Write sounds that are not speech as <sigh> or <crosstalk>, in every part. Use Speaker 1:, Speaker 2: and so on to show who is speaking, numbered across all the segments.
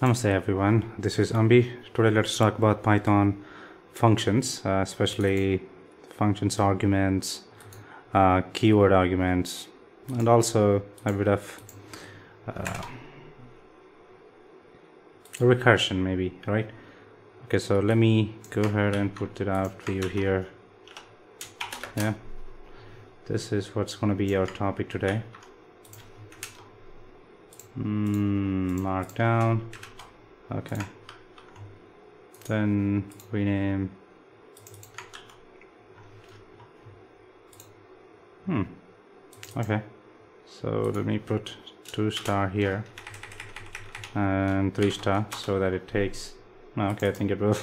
Speaker 1: Namaste everyone, this is Ambi. Today let's talk about Python functions, uh, especially functions arguments, uh, keyword arguments, and also a bit of uh, recursion maybe, right? Okay, so let me go ahead and put it out for you here. Yeah, this is what's going to be our topic today. Mm, markdown okay. Then rename hmm. Okay. So let me put two star here and three star so that it takes okay I think it will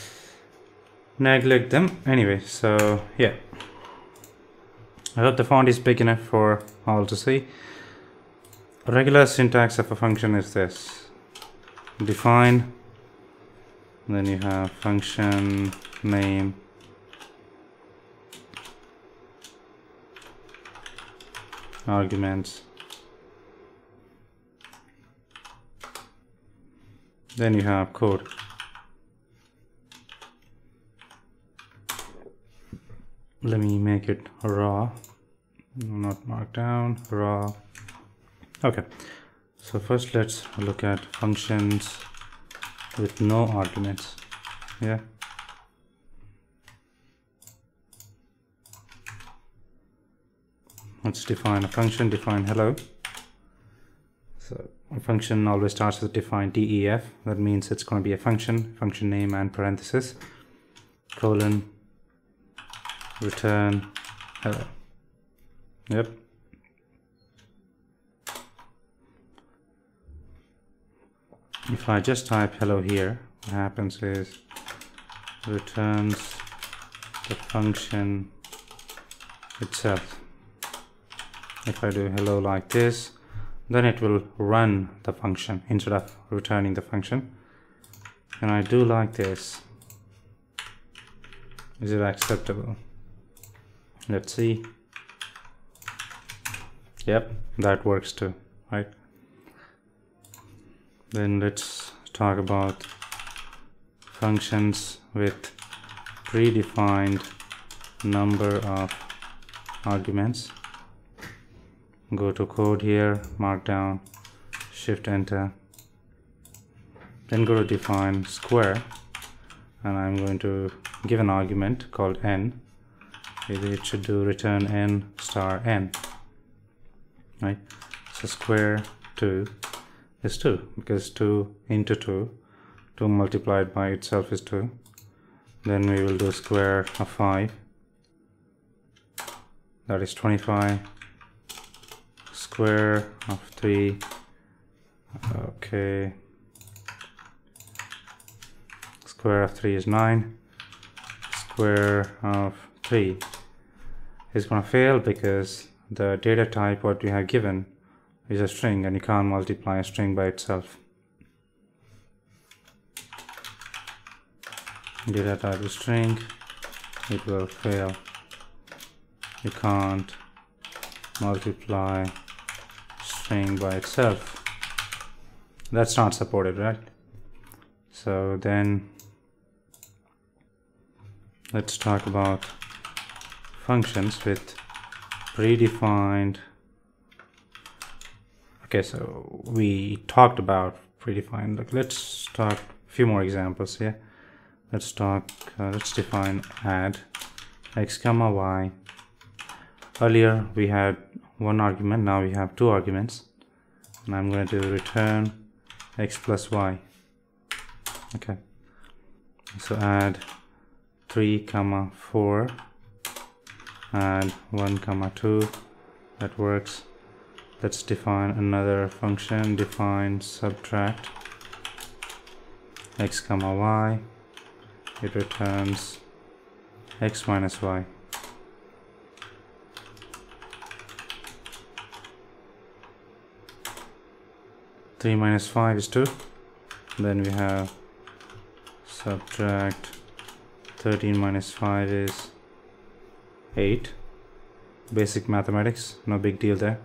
Speaker 1: <laughs> neglect them. Anyway so yeah. I hope the font is big enough for all to see. Regular syntax of a function is this define. Then you have function name. Arguments. Then you have code. Let me make it raw. Not markdown raw. Okay so first let's look at functions with no arguments yeah. Let's define a function define hello. So a function always starts with define def. That means it's going to be a function function name and parenthesis colon return hello. Yep if I just type hello here what happens is returns the function itself. If I do hello like this then it will run the function instead of returning the function. And I do like this. Is it acceptable? Let's see. Yep that works too right then let's talk about functions with predefined number of arguments. Go to code here markdown shift enter. Then go to define square. And I'm going to give an argument called n. It should do return n star n right? So square 2 is 2 because 2 into 2 2 multiplied by itself is 2 then we will do square of 5 that is 25 square of 3 okay. Square of 3 is 9 square of 3 is going to fail because the data type what we have given is a string and you can't multiply a string by itself. Data type is string, it will fail. You can't multiply string by itself. That's not supported, right? So then let's talk about functions with predefined okay so we talked about predefined Look, let's talk a few more examples here. Let's talk uh, let's define add x comma y. Earlier we had one argument now we have two arguments. And I'm going to return x plus y. Okay. So add 3 comma 4 add 1 comma 2 that works let's define another function define subtract x comma y it returns x minus y Three minus five is two. Then we have subtract thirteen minus five is eight. Basic mathematics, no big deal there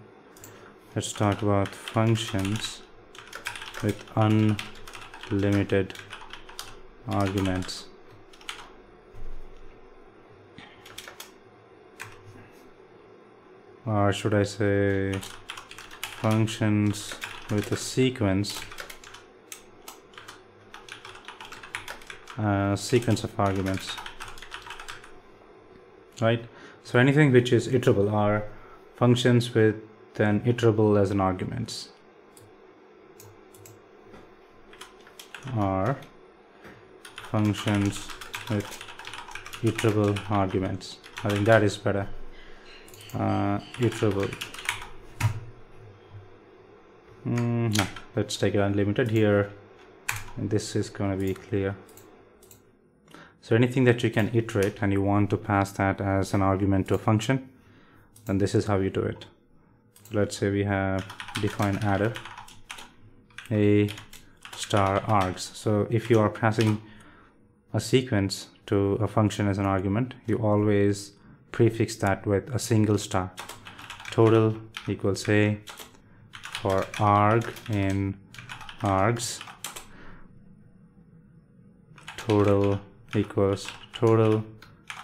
Speaker 1: let's talk about functions with unlimited arguments. Or should I say functions with a sequence uh, sequence of arguments right? So anything which is iterable are functions with an iterable as an arguments are functions with iterable arguments. I think that is better. Uh, iterable. Mm, no, let's take it unlimited here. And this is going to be clear. So anything that you can iterate and you want to pass that as an argument to a function then this is how you do it let's say we have define adder a star args. So if you are passing a sequence to a function as an argument you always prefix that with a single star. Total equals a for arg in args. Total equals total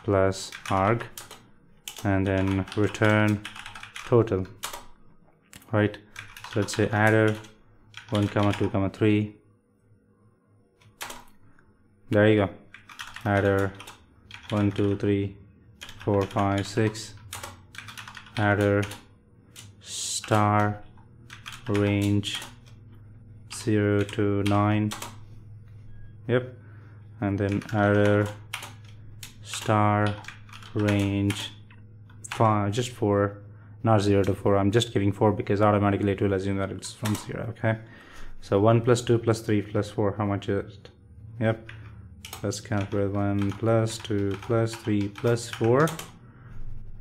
Speaker 1: plus arg. And then return total right? So let's say adder 1 comma 2 comma 3 there you go. Adder 1 2 3 4 5 6 adder star range 0 to 9 yep. And then adder star range 5 just 4 not 0 to 4 I'm just giving 4 because automatically it will assume that it's from 0 okay? So 1 plus 2 plus 3 plus 4 how much is it? Yep. Let's calculate 1 plus 2 plus 3 plus 4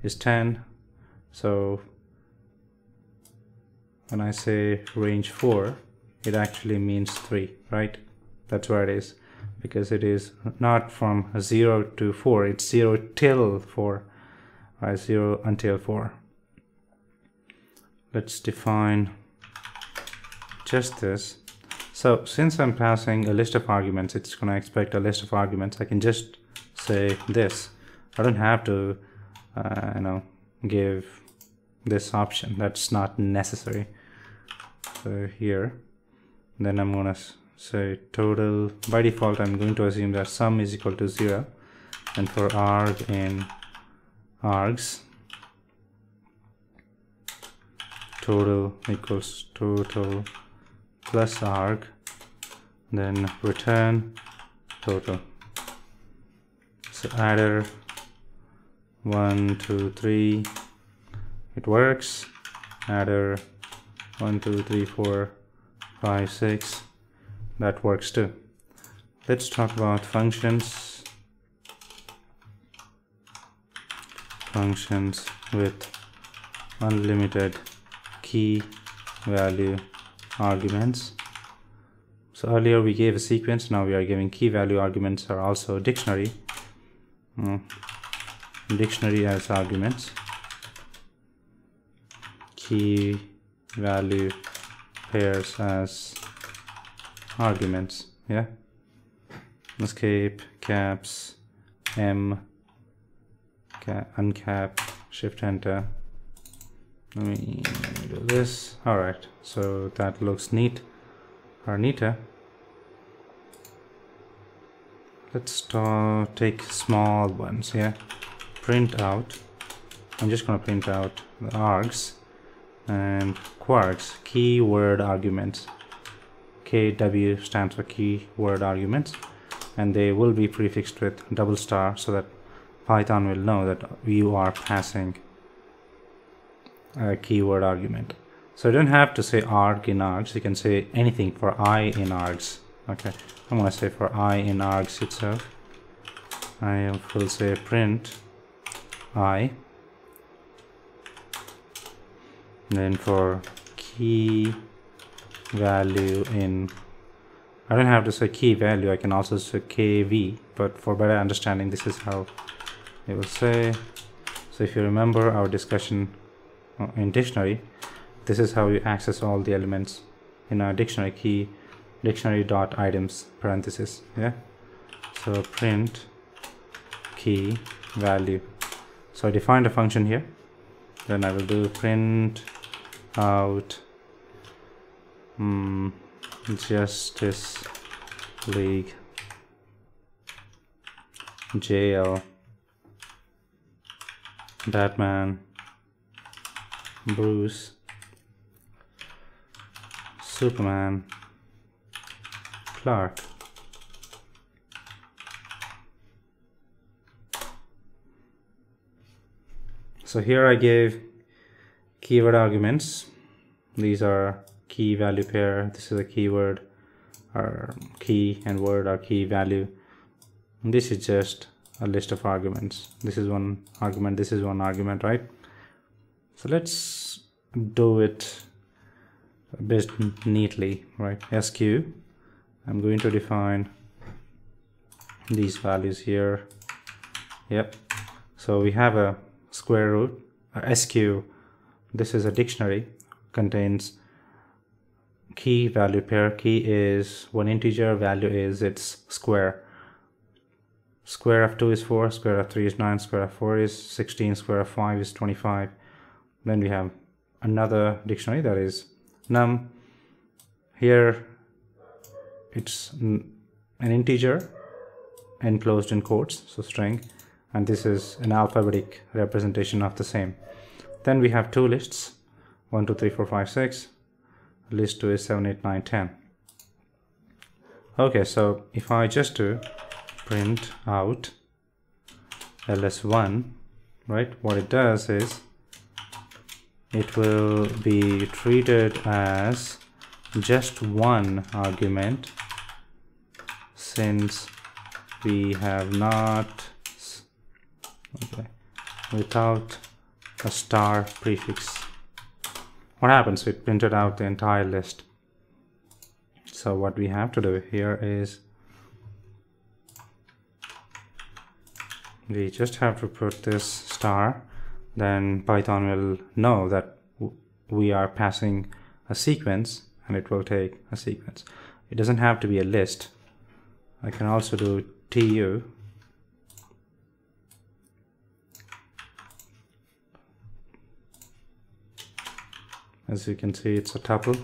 Speaker 1: is 10 so when I say range 4 it actually means 3 right? That's where it is. Because it is not from 0 to 4 it's 0 till 4 right? 0 until 4 let's define just this so since I'm passing a list of arguments, it's going to expect a list of arguments. I can just say this. I don't have to, uh, you know, give this option. That's not necessary. So here, then I'm going to say total. By default, I'm going to assume that sum is equal to zero. And for arg in args, total equals total plus arg then return total. So adder one two three it works. Adder one two three four five six that works too. Let's talk about functions. Functions with unlimited key value arguments so earlier we gave a sequence, now we are giving key value arguments are also dictionary. Mm. Dictionary as arguments. Key value pairs as arguments, yeah. Escape, caps, M, cap, uncap, shift enter. Let me do this. All right, so that looks neat. Or neater let's take small ones here. Print out. I'm just gonna print out the args and kwargs keyword arguments. KW stands for keyword arguments. And they will be prefixed with double star so that Python will know that you are passing a keyword argument. So you don't have to say arg in args. You can say anything for i in args. Okay. I'm gonna say for i in args itself I will say print i. Then for key value in I don't have to say key value. I can also say kv but for better understanding this is how it will say. So if you remember our discussion uh, in dictionary this is how you access all the elements in a dictionary key dictionary dot items parenthesis yeah? So print key value. So I defined a function here. Then I will do print out um, justice league JL Batman Bruce. Superman. Clark. So here I gave keyword arguments. These are key value pair. This is a keyword or key and word or key value. This is just a list of arguments. This is one argument. This is one argument right so let's do it a bit neatly right? Sq i'm going to define these values here. Yep. So we have a square root a sq this is a dictionary contains key value pair. Key is one integer value is its square. Square of 2 is 4 square of 3 is 9 square of 4 is 16 square of 5 is 25 then we have another dictionary that is num. Here it's an integer enclosed in quotes so string and this is an alphabetic representation of the same. Then we have two lists 1 2 3 4 5 6 list 2 is 7 8 9 10 okay so if i just do print out ls1 right what it does is it will be treated as just one argument since we have not okay, without a star prefix. What happens? It printed out the entire list. So what we have to do here is we just have to put this star then python will know that we are passing a sequence and it will take a sequence. It doesn't have to be a list. I can also do tu. As you can see it's a tuple.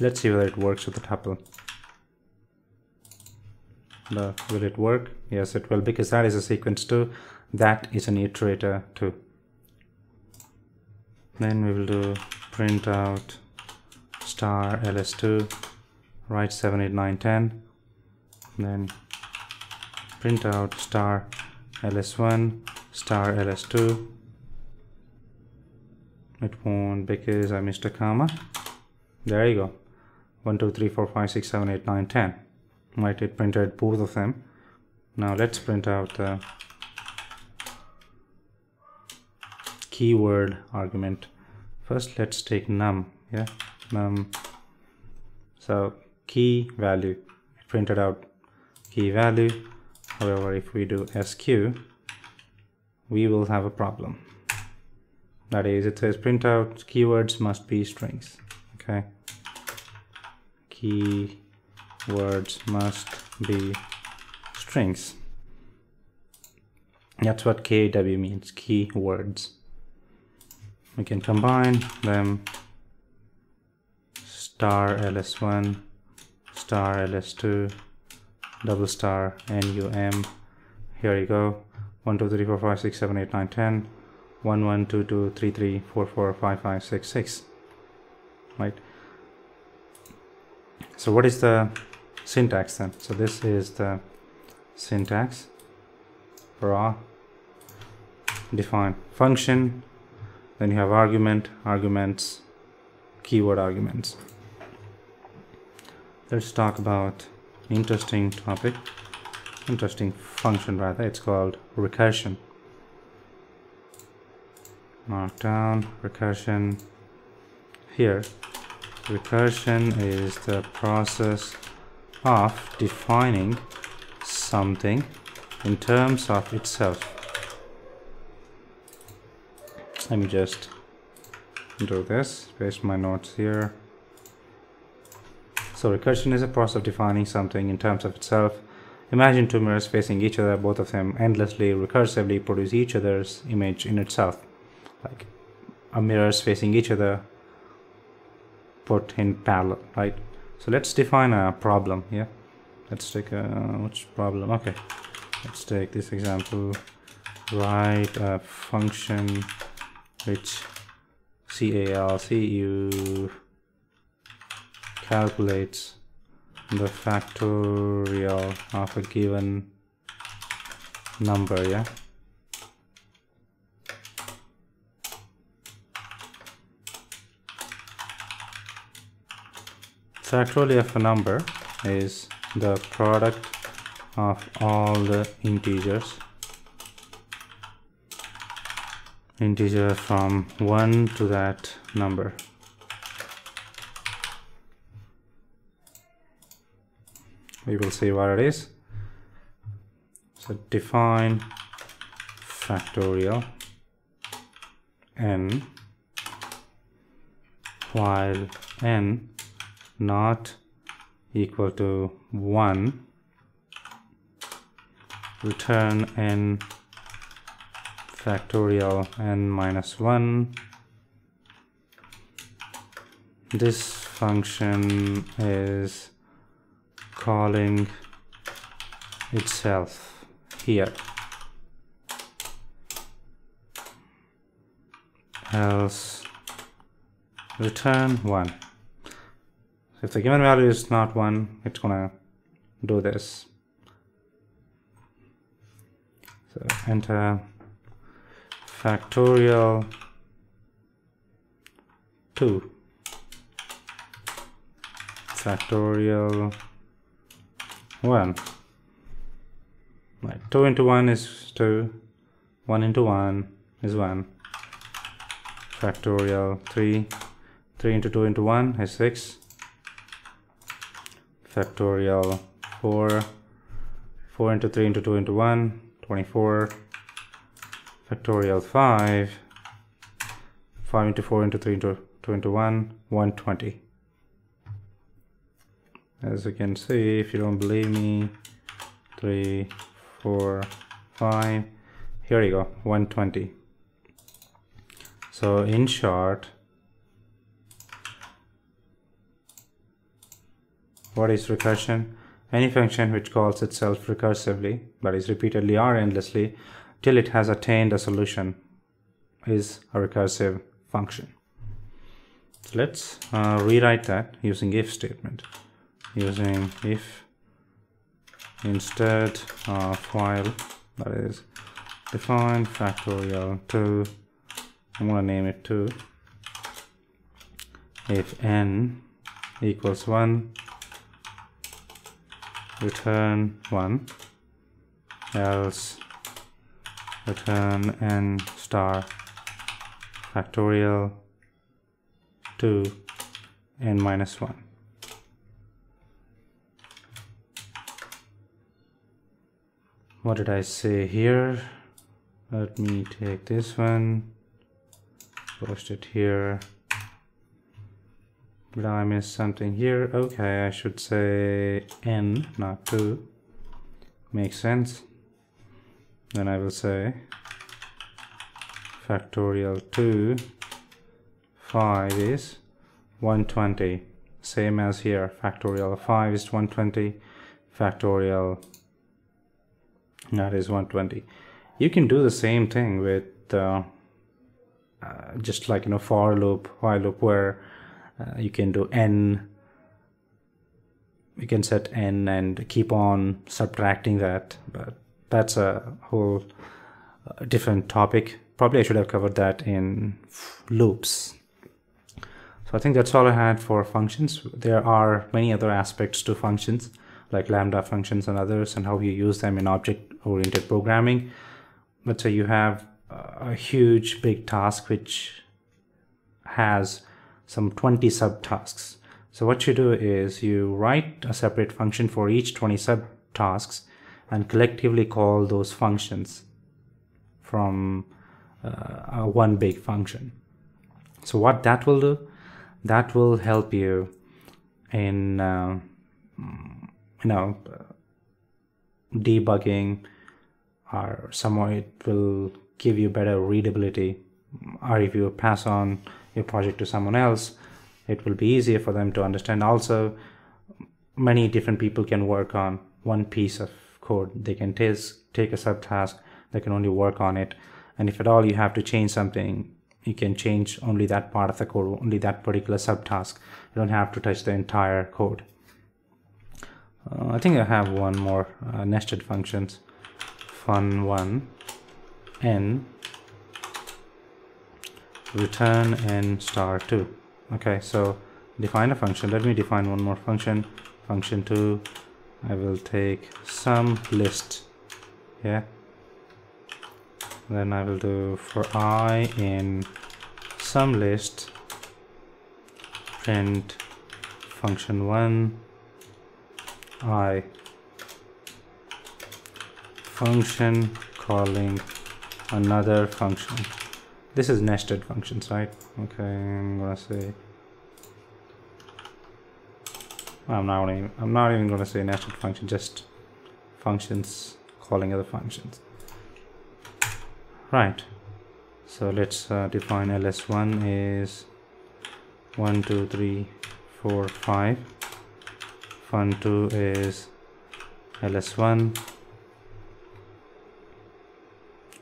Speaker 1: Let's see whether it works with the tuple. Will it work? Yes it will because that is a sequence too that is an iterator too. Then we will do print out star ls2 write 7 8 9 10 then print out star ls1 star ls2 it won't because I missed a comma. There you go. 1 2 3 4 5 6 7 8 9 10 right it printed both of them. Now let's print out the keyword argument. First let's take num yeah? Num. So key value it printed out key value. However if we do sq we will have a problem. That is it says print out keywords must be strings okay? Keywords must be strings. That's what KW means keywords we can combine them. Star ls1 star ls2 double star num here you go. 1 2 3 4 5 6 7 8 9 10 one one two two three three four four five five six six. Right? So what is the syntax then? So this is the syntax raw define function then you have argument arguments keyword arguments. Let's talk about interesting topic interesting function rather. It's called recursion. Markdown recursion here. Recursion is the process of defining something in terms of itself let me just do this paste my notes here So recursion is a process of defining something in terms of itself. Imagine two mirrors facing each other, both of them endlessly, recursively produce each other's image in itself. Like a mirrors facing each other put in parallel, right? So let's define a problem here. Let's take a, which problem? Okay, let's take this example. Write a function which CALCU calculates the factorial of a given number, yeah? Factorial of a number is the product of all the integers integer from 1 to that number. We will see what it is. So define factorial n while n not equal to 1 return n factorial n minus 1 this function is calling itself here. Else return 1 so if the given value is not 1 it's gonna do this. So enter factorial 2 factorial 1 right 2 into 1 is 2 1 into 1 is 1 factorial 3 3 into 2 into 1 is 6 factorial 4 4 into 3 into 2 into 1 24 factorial 5 5 into 4 into 3 into 2 into 1 120 as you can see if you don't believe me 3 4 5 here you go 120 so in short what is recursion? Any function which calls itself recursively but is repeatedly or endlessly till it has attained a solution is a recursive function. So let's uh, rewrite that using if statement. Using if instead of while that is define factorial 2 I'm going to name it 2 if n equals 1 return 1 else return n star. Factorial 2 n minus 1 what did I say here? Let me take this one post it here. Did I miss something here? Okay I should say n not 2 makes sense then I will say factorial 2 5 is 120 same as here factorial 5 is 120 factorial that is 120 you can do the same thing with uh, uh, just like you know for loop while loop where uh, you can do n you can set n and keep on subtracting that but that's a whole uh, different topic. Probably I should have covered that in loops. So I think that's all I had for functions. There are many other aspects to functions like lambda functions and others and how you use them in object-oriented programming. Let's say you have a huge big task which has some 20 subtasks. So what you do is you write a separate function for each 20 subtasks and collectively call those functions from uh, one big function. So what that will do, that will help you in uh, you know debugging or somehow it will give you better readability or if you pass on your project to someone else it will be easier for them to understand also many different people can work on one piece of code they can take a subtask they can only work on it. And if at all you have to change something you can change only that part of the code only that particular subtask. You don't have to touch the entire code. Uh, I think I have one more uh, nested functions. Fun1 n. Return n star 2 okay so define a function. Let me define one more function. Function 2 I will take some list yeah? Then I will do for i in some list print function 1 i function calling another function. This is nested functions right? Okay i'm gonna say i'm not even i'm not even gonna say nested function just functions calling other functions. Right. So let's uh, define ls1 is 1 2 3 4 5 fun2 is ls1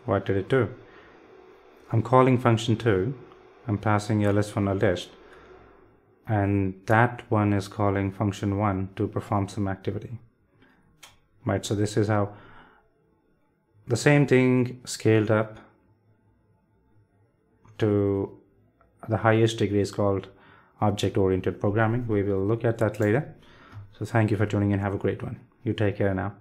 Speaker 1: what did it do? I'm calling function 2 I'm passing ls1 a list and that one is calling function 1 to perform some activity. Right so this is how the same thing scaled up to the highest degree is called object-oriented programming. We will look at that later. So thank you for tuning in. Have a great one. You take care now